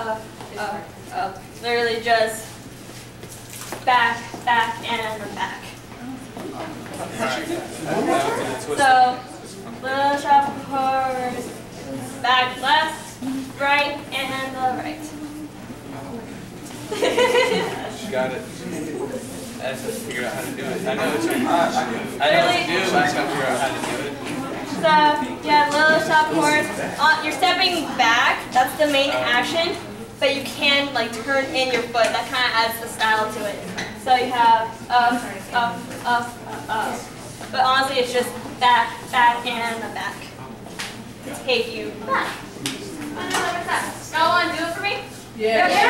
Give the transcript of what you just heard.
up, up, up. Literally just back, back, and back. So, little shuffle forward, back left, right, and the right. She got it. I just have to figure out how to do it. I know what you I know what to do, but I just have to figure out how to do it. So, yeah, little shuffle forward. Uh, you're stepping back, that's the main action, but you can like turn in your foot. That kind of adds the style to it. So you have up, up, up, up. But honestly, it's just back, back, and a back. To take you back. Y'all want to do it for me? Yeah. Yeah.